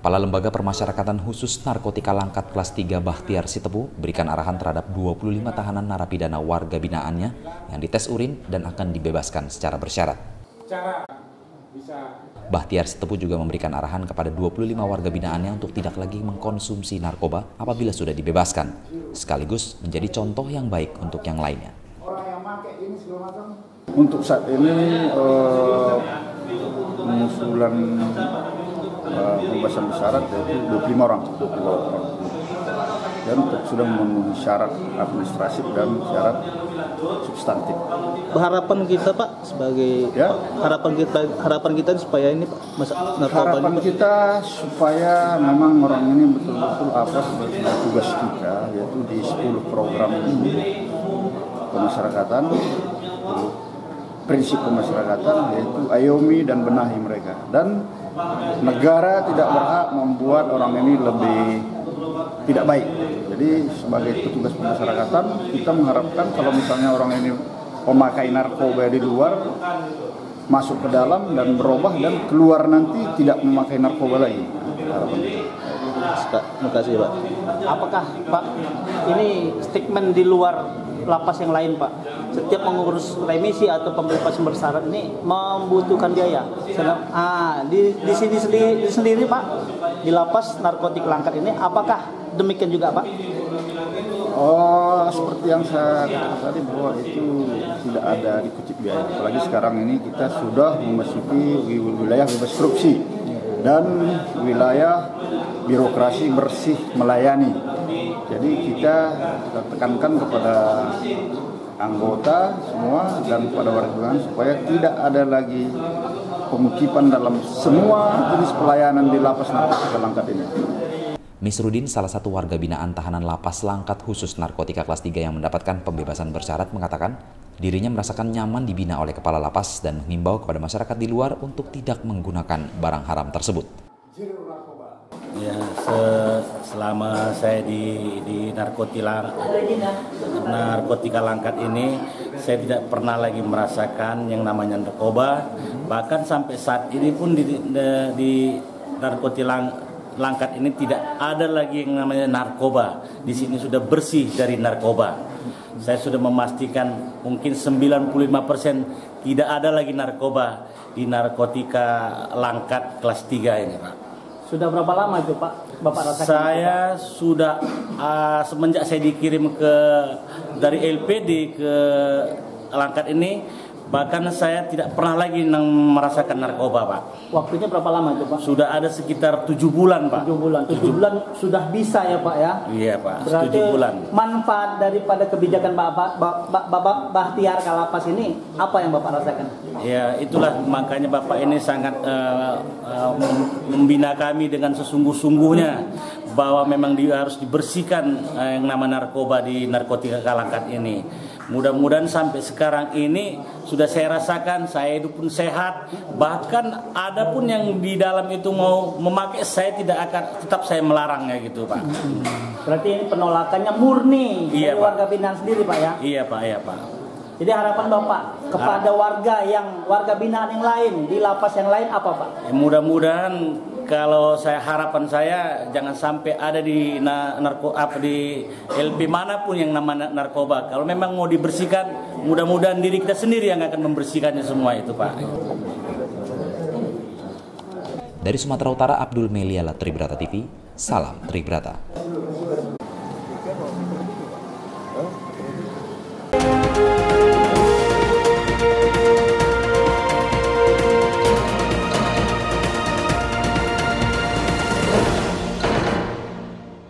Kepala Lembaga Permasyarakatan Khusus Narkotika Langkat kelas 3 Bahtiar Sitepu berikan arahan terhadap 25 tahanan narapidana warga binaannya yang dites urin dan akan dibebaskan secara bersyarat. Bahtiar Sitepu juga memberikan arahan kepada 25 warga binaannya untuk tidak lagi mengkonsumsi narkoba apabila sudah dibebaskan, sekaligus menjadi contoh yang baik untuk yang lainnya. Untuk saat ini uh, pembebasan bersyarat yaitu 25 orang, 25 orang. Dan sudah memenuhi syarat administratif dan syarat substantif. Harapan kita Pak sebagai Ya. harapan kita harapan kita supaya ini Pak masa narkoba Harapan ini kita supaya memang orang ini betul-betul apa sebagai tugas kita yaitu di 10 program pemasyarakatan prinsip pemasyarakatan yaitu ayomi dan benahi mereka dan negara tidak berhak membuat orang ini lebih tidak baik. Jadi sebagai petugas pemasyarakatan kita mengharapkan kalau misalnya orang ini pemakai narkoba di luar masuk ke dalam dan berubah dan keluar nanti tidak memakai narkoba lagi. Harapan kita. Pak, terima kasih Pak. Apakah Pak ini statement di luar lapas yang lain Pak? Setiap mengurus remisi atau pembebasan bersyarat ini membutuhkan biaya. Sedang, ah di di sini sendiri, di sendiri Pak di lapas narkotik langkat ini apakah demikian juga Pak? Oh, seperti yang saya katakan tadi bahwa itu tidak ada dikutip biaya. Apalagi sekarang ini kita sudah memasuki wi- wilayah bebas korupsi dan wilayah birokrasi bersih melayani. Jadi kita tekankan kepada anggota semua dan kepada warga supaya tidak ada lagi pengutipan dalam semua jenis pelayanan di lapas narkotika langkat ini. Misrudin, salah satu warga binaan tahanan lapas Langkat khusus narkotika kelas 3 yang mendapatkan pembebasan bersyarat mengatakan dirinya merasakan nyaman dibina oleh kepala lapas dan mengimbau kepada masyarakat di luar untuk tidak menggunakan barang haram tersebut. Ya, se- selama saya di di narkotika narkotika langkat ini, saya tidak pernah lagi merasakan yang namanya narkoba. Bahkan sampai saat ini pun di, di, di narkotika lang- langkat ini tidak ada lagi yang namanya narkoba. Di sini sudah bersih dari narkoba. Saya sudah memastikan mungkin 95% tidak ada lagi narkoba di narkotika langkat kelas 3 ini, Pak. Sudah berapa lama itu Pak Bapak rasakan? Saya sudah ah, semenjak saya dikirim ke dari LPD ke Langkat ini bahkan saya tidak pernah lagi merasakan narkoba pak. Waktunya berapa lama itu Pak? Sudah ada sekitar tujuh bulan pak. 7 bulan. 7 bulan sudah bisa ya Pak ya? Iya pak. Berarti Tujuh bulan. manfaat daripada kebijakan Bapak Bapak Bapak Bahtiar Kalapas ini apa yang Bapak rasakan? Ya itulah makanya bapak ini sangat eh, mem- membina kami dengan sesungguh-sungguhnya bahwa memang dia harus dibersihkan eh, yang nama narkoba di narkotika kalangkat ini. Mudah-mudahan sampai sekarang ini sudah saya rasakan saya hidup pun sehat bahkan ada pun yang di dalam itu mau memakai saya tidak akan tetap saya melarangnya gitu pak. Berarti ini penolakannya murni Iya, dari Pak. warga binaan sendiri Pak ya? Iya pak, iya pak. Jadi harapan Bapak kepada warga yang warga binaan yang lain di lapas yang lain apa Pak? Ya, mudah-mudahan kalau saya harapan saya jangan sampai ada di na- apa di LP mana pun yang nama na- narkoba. Kalau memang mau dibersihkan, mudah-mudahan diri kita sendiri yang akan membersihkannya semua itu, Pak. Dari Sumatera Utara, Abdul Meliala Tribrata TV, salam Tribrata.